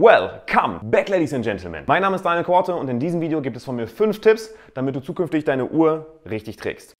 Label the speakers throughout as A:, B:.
A: Welcome back, Ladies and Gentlemen. Mein Name ist Daniel Korte und in diesem Video gibt es von mir fünf Tipps, damit du zukünftig deine Uhr richtig trägst.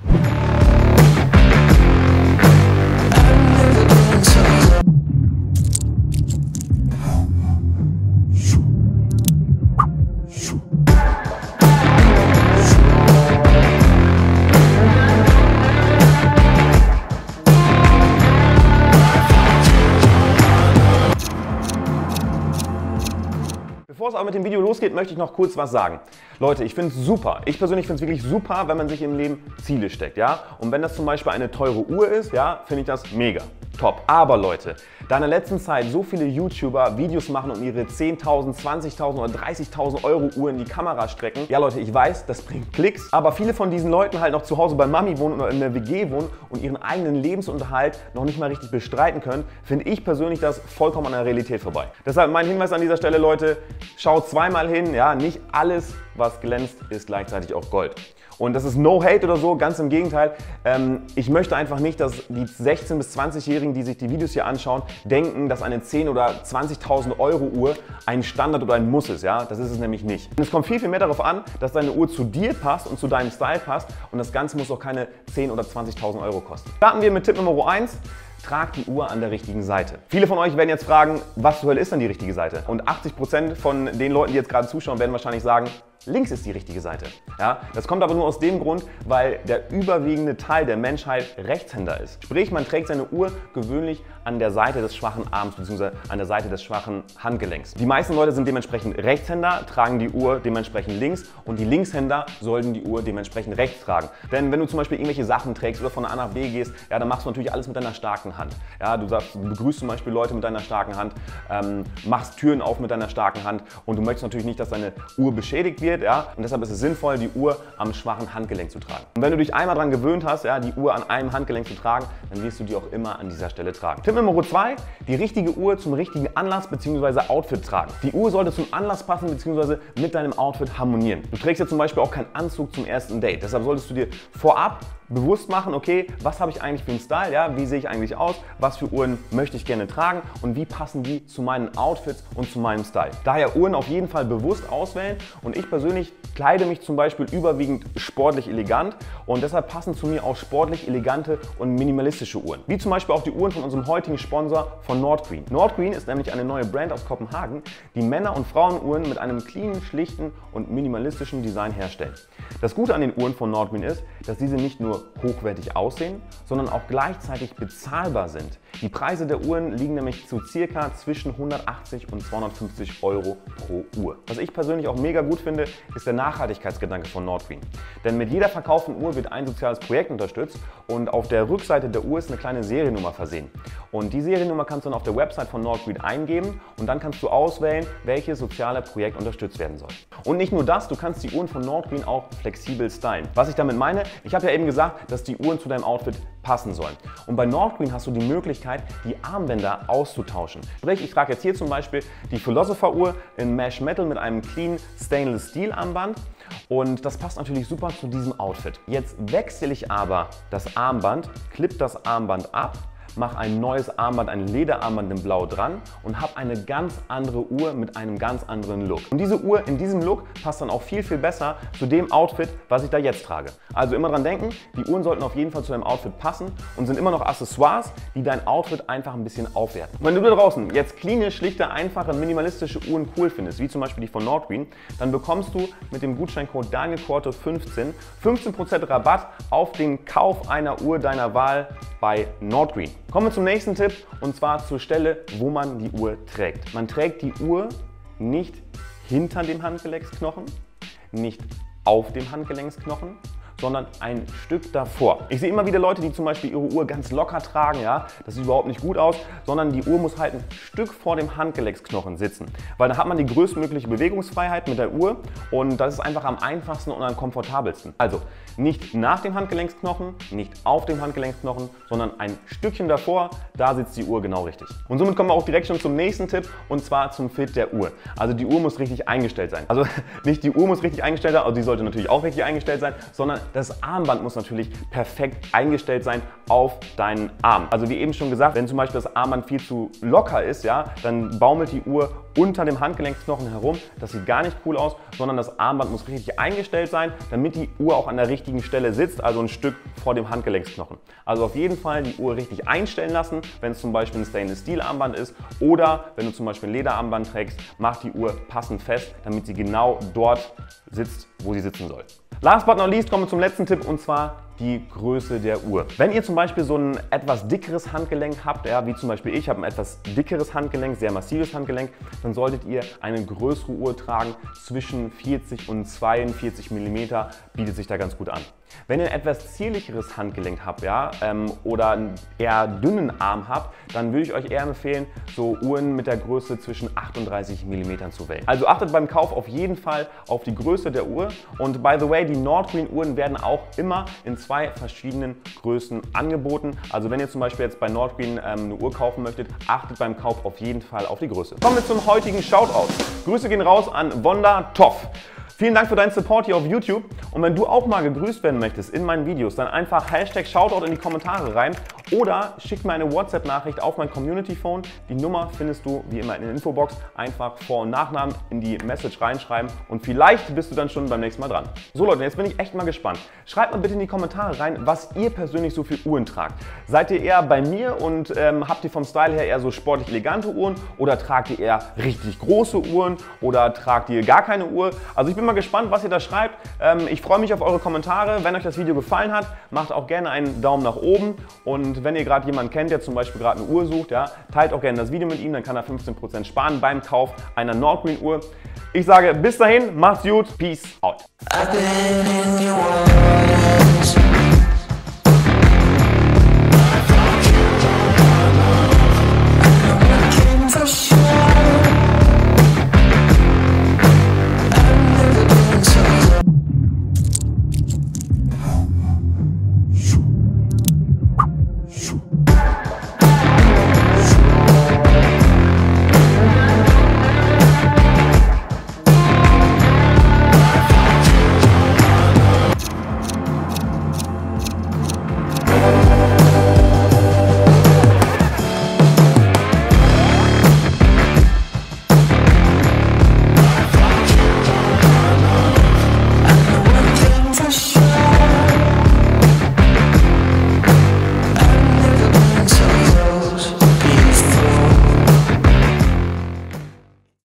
A: Bevor es aber mit dem Video losgeht, möchte ich noch kurz was sagen. Leute, ich finde es super. Ich persönlich finde es wirklich super, wenn man sich im Leben Ziele steckt, ja. Und wenn das zum Beispiel eine teure Uhr ist, ja, finde ich das mega. Top. Aber Leute, da in der letzten Zeit so viele YouTuber Videos machen und ihre 10.000, 20.000 oder 30.000 Euro Uhr in die Kamera strecken, ja Leute, ich weiß, das bringt Klicks, aber viele von diesen Leuten halt noch zu Hause bei Mami wohnen oder in der WG wohnen und ihren eigenen Lebensunterhalt noch nicht mal richtig bestreiten können, finde ich persönlich das vollkommen an der Realität vorbei. Deshalb mein Hinweis an dieser Stelle, Leute, schaut zweimal hin, ja, nicht alles, was glänzt, ist gleichzeitig auch Gold. Und das ist no hate oder so, ganz im Gegenteil. Ähm, ich möchte einfach nicht, dass die 16- bis 20-Jährigen, die sich die Videos hier anschauen, denken, dass eine 10.000 oder 20.000 Euro Uhr ein Standard oder ein Muss ist. Ja? Das ist es nämlich nicht. Und es kommt viel, viel mehr darauf an, dass deine Uhr zu dir passt und zu deinem Style passt. Und das Ganze muss auch keine 10.000 oder 20.000 Euro kosten. Starten wir mit Tipp Nummer 1 tragt die Uhr an der richtigen Seite. Viele von euch werden jetzt fragen, was zur Hölle ist denn die richtige Seite? Und 80% von den Leuten, die jetzt gerade zuschauen, werden wahrscheinlich sagen, links ist die richtige Seite. Ja, das kommt aber nur aus dem Grund, weil der überwiegende Teil der Menschheit Rechtshänder ist. Sprich, man trägt seine Uhr gewöhnlich an der Seite des schwachen Arms bzw. an der Seite des schwachen Handgelenks. Die meisten Leute sind dementsprechend Rechtshänder, tragen die Uhr dementsprechend links und die Linkshänder sollten die Uhr dementsprechend rechts tragen. Denn wenn du zum Beispiel irgendwelche Sachen trägst oder von A nach B gehst, ja, dann machst du natürlich alles mit deiner starken Hand. Ja, du, sagst, begrüßt zum Beispiel Leute mit deiner starken Hand, ähm, machst Türen auf mit deiner starken Hand und du möchtest natürlich nicht, dass deine Uhr beschädigt wird. Ja, und deshalb ist es sinnvoll, die Uhr am schwachen Handgelenk zu tragen. Und wenn du dich einmal daran gewöhnt hast, ja, die Uhr an einem Handgelenk zu tragen, dann wirst du die auch immer an dieser Stelle tragen. Tipp Nummer 2, die richtige Uhr zum richtigen Anlass bzw. Outfit tragen. Die Uhr sollte zum Anlass passen bzw. mit deinem Outfit harmonieren. Du trägst ja zum Beispiel auch keinen Anzug zum ersten Date. Deshalb solltest du dir vorab bewusst machen, okay, was habe ich eigentlich für einen Style, ja, wie sehe ich eigentlich aus, was für Uhren möchte ich gerne tragen und wie passen die zu meinen Outfits und zu meinem Style. Daher Uhren auf jeden Fall bewusst auswählen und ich persönlich kleide mich zum Beispiel überwiegend sportlich elegant und deshalb passen zu mir auch sportlich elegante und minimalistische Uhren. Wie zum Beispiel auch die Uhren von unserem heutigen Sponsor von Nordgreen. Nordgreen ist nämlich eine neue Brand aus Kopenhagen, die Männer- und Frauenuhren mit einem cleanen, schlichten und minimalistischen Design herstellt. Das Gute an den Uhren von Nordgreen ist, dass diese nicht nur hochwertig aussehen, sondern auch gleichzeitig bezahlbar sind. Die Preise der Uhren liegen nämlich zu circa zwischen 180 und 250 Euro pro Uhr. Was ich persönlich auch mega gut finde, ist der Nachhaltigkeitsgedanke von Nordgreen. Denn mit jeder verkauften Uhr wird ein soziales Projekt unterstützt und auf der Rückseite der Uhr ist eine kleine Seriennummer versehen. Und die Seriennummer kannst du dann auf der Website von Nordgreen eingeben und dann kannst du auswählen, welches soziale Projekt unterstützt werden soll. Und nicht nur das, du kannst die Uhren von Nordgreen auch flexibel stylen. Was ich damit meine, ich habe ja eben gesagt, dass die Uhren zu deinem Outfit passen sollen. Und bei Nordgreen hast du die Möglichkeit, die Armbänder auszutauschen. Sprich, ich trage jetzt hier zum Beispiel die Philosopher Uhr in Mesh Metal mit einem clean Stainless Steel Armband und das passt natürlich super zu diesem Outfit. Jetzt wechsle ich aber das Armband, klipp das Armband ab mache ein neues Armband, ein Lederarmband in Blau dran und habe eine ganz andere Uhr mit einem ganz anderen Look. Und diese Uhr in diesem Look passt dann auch viel, viel besser zu dem Outfit, was ich da jetzt trage. Also immer dran denken, die Uhren sollten auf jeden Fall zu deinem Outfit passen und sind immer noch Accessoires, die dein Outfit einfach ein bisschen aufwerten. wenn du da draußen jetzt clean, schlichte, einfache, minimalistische Uhren cool findest, wie zum Beispiel die von Nordgreen, dann bekommst du mit dem Gutscheincode DanielQuarto15 15% Rabatt auf den Kauf einer Uhr deiner Wahl bei Nordgreen. Kommen wir zum nächsten Tipp und zwar zur Stelle, wo man die Uhr trägt. Man trägt die Uhr nicht hinter dem Handgelenksknochen, nicht auf dem Handgelenksknochen, sondern ein Stück davor. Ich sehe immer wieder Leute, die zum Beispiel ihre Uhr ganz locker tragen, ja, das sieht überhaupt nicht gut aus, sondern die Uhr muss halt ein Stück vor dem Handgelenksknochen sitzen, weil da hat man die größtmögliche Bewegungsfreiheit mit der Uhr und das ist einfach am einfachsten und am komfortabelsten. Also nicht nach dem Handgelenksknochen, nicht auf dem Handgelenksknochen, sondern ein Stückchen davor, da sitzt die Uhr genau richtig. Und somit kommen wir auch direkt schon zum nächsten Tipp und zwar zum Fit der Uhr. Also die Uhr muss richtig eingestellt sein. Also nicht die Uhr muss richtig eingestellt sein, also die sollte natürlich auch richtig eingestellt sein, sondern das Armband muss natürlich perfekt eingestellt sein auf deinen Arm. Also wie eben schon gesagt, wenn zum Beispiel das Armband viel zu locker ist, ja, dann baumelt die Uhr unter dem Handgelenksknochen herum. Das sieht gar nicht cool aus, sondern das Armband muss richtig eingestellt sein, damit die Uhr auch an der richtigen Stelle sitzt, also ein Stück vor dem Handgelenksknochen. Also auf jeden Fall die Uhr richtig einstellen lassen, wenn es zum Beispiel ein Stainless Steel Armband ist oder wenn du zum Beispiel ein Lederarmband trägst, mach die Uhr passend fest, damit sie genau dort sitzt, wo sie sitzen soll. Last but not least kommen wir zum letzten Tipp und zwar die Größe der Uhr. Wenn ihr zum Beispiel so ein etwas dickeres Handgelenk habt, ja, wie zum Beispiel ich habe ein etwas dickeres Handgelenk, sehr massives Handgelenk, dann solltet ihr eine größere Uhr tragen. Zwischen 40 und 42 mm bietet sich da ganz gut an. Wenn ihr ein etwas zierlicheres Handgelenk habt ja, ähm, oder einen eher dünnen Arm habt, dann würde ich euch eher empfehlen, so Uhren mit der Größe zwischen 38 mm zu wählen. Also achtet beim Kauf auf jeden Fall auf die Größe der Uhr und by the way, die Nordgreen Uhren werden auch immer in zwei verschiedenen Größen angeboten. Also wenn ihr zum Beispiel jetzt bei Nordgreen ähm, eine Uhr kaufen möchtet, achtet beim Kauf auf jeden Fall auf die Größe. Kommen wir zum heutigen Shoutout. Grüße gehen raus an Wanda Toff. Vielen Dank für deinen Support hier auf YouTube und wenn du auch mal gegrüßt werden möchtest in meinen Videos, dann einfach Hashtag Shoutout in die Kommentare rein oder schick mir eine WhatsApp-Nachricht auf mein Community-Phone. Die Nummer findest du wie immer in der Infobox. Einfach Vor- und Nachnamen in die Message reinschreiben und vielleicht bist du dann schon beim nächsten Mal dran. So Leute, jetzt bin ich echt mal gespannt. Schreibt mal bitte in die Kommentare rein, was ihr persönlich so für Uhren tragt. Seid ihr eher bei mir und ähm, habt ihr vom Style her eher so sportlich elegante Uhren oder tragt ihr eher richtig große Uhren oder tragt ihr gar keine Uhr? Also ich bin mal gespannt, was ihr da schreibt. Ähm, ich freue mich auf eure Kommentare. Wenn euch das Video gefallen hat, macht auch gerne einen Daumen nach oben. Wenn ihr gerade jemanden kennt, der zum Beispiel gerade eine Uhr sucht, ja, teilt auch gerne das Video mit ihm, dann kann er 15% sparen beim Kauf einer Nordgreen Uhr. Ich sage bis dahin, macht's gut, peace out.